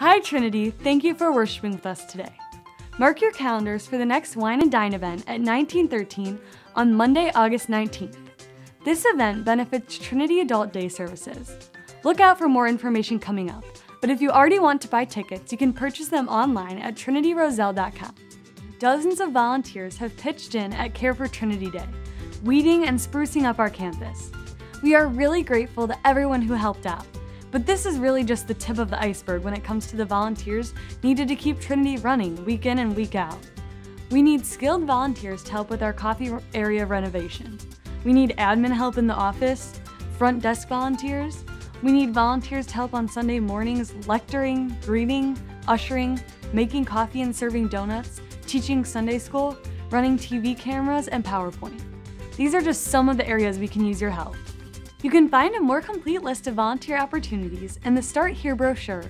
Hi, Trinity. Thank you for worshiping with us today. Mark your calendars for the next Wine and Dine event at 1913 on Monday, August 19th. This event benefits Trinity Adult Day Services. Look out for more information coming up, but if you already want to buy tickets, you can purchase them online at trinityroselle.com. Dozens of volunteers have pitched in at Care for Trinity Day, weeding and sprucing up our campus. We are really grateful to everyone who helped out. But this is really just the tip of the iceberg when it comes to the volunteers needed to keep Trinity running week in and week out. We need skilled volunteers to help with our coffee area renovation. We need admin help in the office, front desk volunteers. We need volunteers to help on Sunday mornings lecturing, greeting, ushering, making coffee and serving donuts, teaching Sunday school, running TV cameras, and PowerPoint. These are just some of the areas we can use your help. You can find a more complete list of volunteer opportunities in the Start Here brochure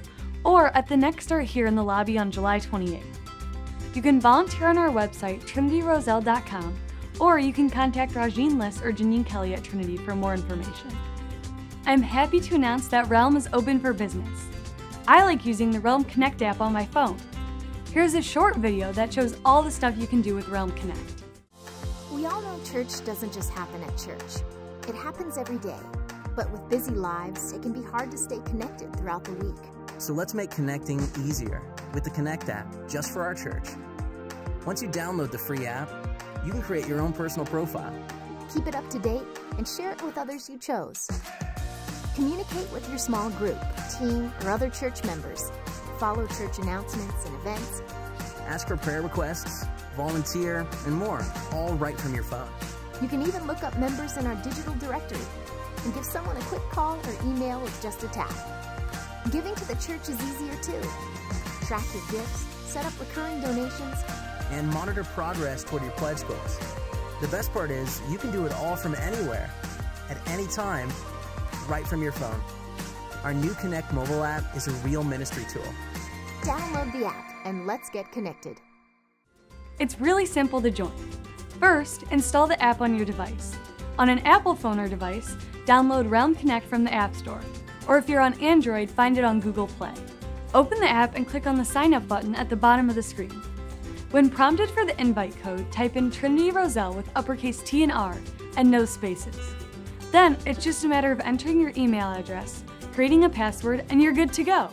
or at the next Start Here in the lobby on July 28th. You can volunteer on our website, trinityroselle.com, or you can contact Rajeen Liss or Janine Kelly at Trinity for more information. I'm happy to announce that Realm is open for business. I like using the Realm Connect app on my phone. Here's a short video that shows all the stuff you can do with Realm Connect. We all know church doesn't just happen at church. It happens every day, but with busy lives, it can be hard to stay connected throughout the week. So let's make connecting easier with the Connect app just for our church. Once you download the free app, you can create your own personal profile. Keep it up to date and share it with others you chose. Communicate with your small group, team, or other church members. Follow church announcements and events. Ask for prayer requests, volunteer, and more, all right from your phone. You can even look up members in our digital directory and give someone a quick call or email with just a tap. Giving to the church is easier too. Track your gifts, set up recurring donations, and monitor progress toward your pledge goals. The best part is you can do it all from anywhere, at any time, right from your phone. Our new Connect mobile app is a real ministry tool. Download the app and let's get connected. It's really simple to join. First, install the app on your device. On an Apple phone or device, download Realm Connect from the App Store, or if you're on Android, find it on Google Play. Open the app and click on the Sign Up button at the bottom of the screen. When prompted for the invite code, type in Trinity Roselle with uppercase T and R and no spaces. Then it's just a matter of entering your email address, creating a password, and you're good to go.